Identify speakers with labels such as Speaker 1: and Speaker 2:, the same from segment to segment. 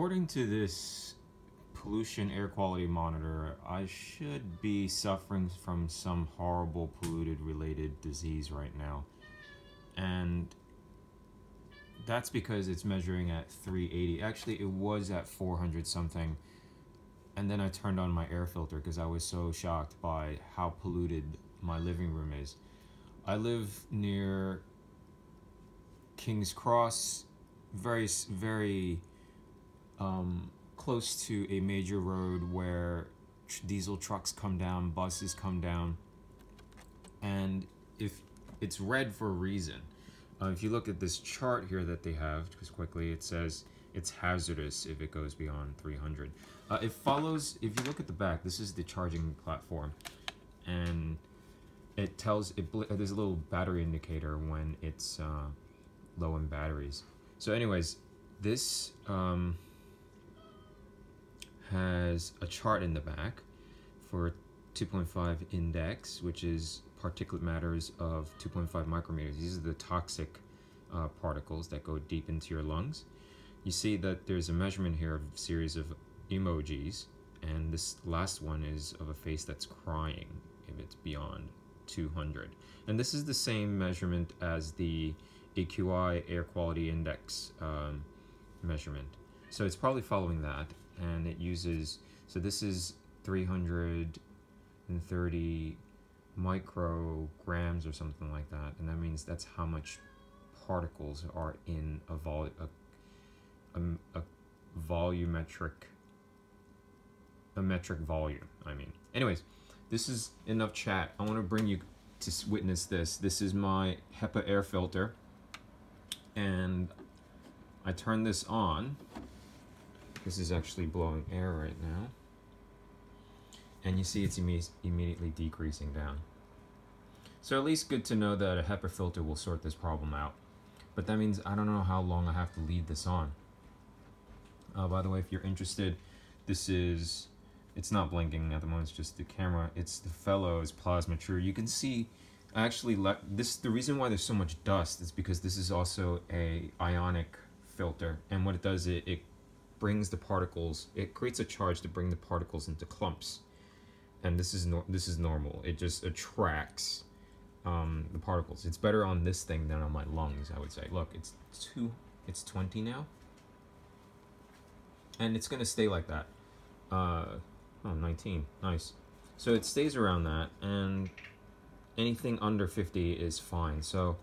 Speaker 1: according to this pollution air quality monitor, I should be suffering from some horrible polluted related disease right now. And that's because it's measuring at 380. Actually, it was at 400 something. And then I turned on my air filter because I was so shocked by how polluted my living room is. I live near King's Cross, very, very um, close to a major road where diesel trucks come down, buses come down, and if it's red for a reason. Uh, if you look at this chart here that they have, just quickly, it says it's hazardous if it goes beyond 300. Uh, it follows, if you look at the back, this is the charging platform, and it tells, it there's a little battery indicator when it's uh, low in batteries. So anyways, this, um, has a chart in the back for 2.5 index, which is particulate matters of 2.5 micrometers. These are the toxic uh, particles that go deep into your lungs. You see that there's a measurement here of a series of emojis, and this last one is of a face that's crying if it's beyond 200. And this is the same measurement as the AQI air quality index um, measurement. So it's probably following that and it uses, so this is 330 micrograms or something like that, and that means that's how much particles are in a, vol a, a, a volumetric, a metric volume, I mean. Anyways, this is enough chat. I want to bring you to witness this. This is my HEPA air filter, and I turn this on this is actually blowing air right now. And you see it's imme immediately decreasing down. So at least good to know that a HEPA filter will sort this problem out. But that means I don't know how long I have to leave this on. Uh, by the way, if you're interested, this is, it's not blinking at the moment, it's just the camera. It's the Fellowes Plasma True. You can see, actually, this the reason why there's so much dust is because this is also a ionic filter. And what it does, it, it brings the particles, it creates a charge to bring the particles into clumps. And this is, no, this is normal. It just attracts um, the particles. It's better on this thing than on my lungs, I would say. Look, it's two, it's 20 now. And it's gonna stay like that. Uh, oh, 19, nice. So it stays around that, and anything under 50 is fine. So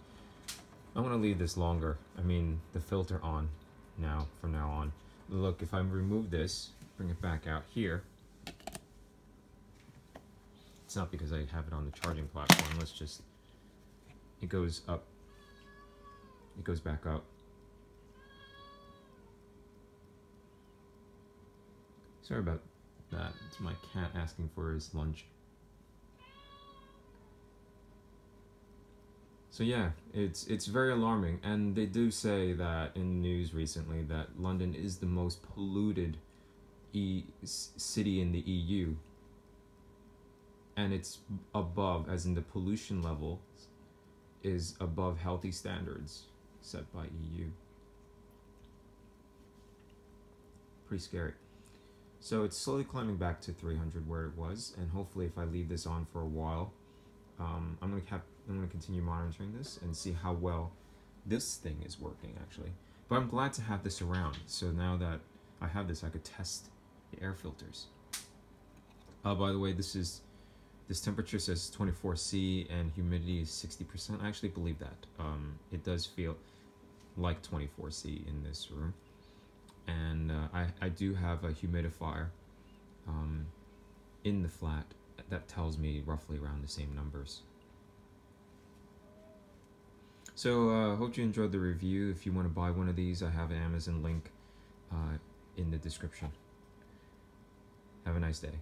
Speaker 1: I'm gonna leave this longer. I mean, the filter on now, from now on look, if I remove this, bring it back out here, it's not because I have it on the charging platform, let's just, it goes up, it goes back up. Sorry about that, it's my cat asking for his lunch. So yeah, it's it's very alarming, and they do say that in news recently that London is the most polluted e city in the EU, and it's above, as in the pollution level, is above healthy standards set by EU. Pretty scary. So it's slowly climbing back to 300 where it was, and hopefully if I leave this on for a while, um, I'm gonna have I'm gonna continue monitoring this and see how well this thing is working actually. But I'm glad to have this around. So now that I have this, I could test the air filters. Uh, by the way, this is this temperature says 24C and humidity is 60%. I actually believe that. Um, it does feel like 24C in this room. And uh, I, I do have a humidifier um, in the flat that tells me roughly around the same numbers. So uh, hope you enjoyed the review. If you want to buy one of these, I have an Amazon link uh, in the description. Have a nice day.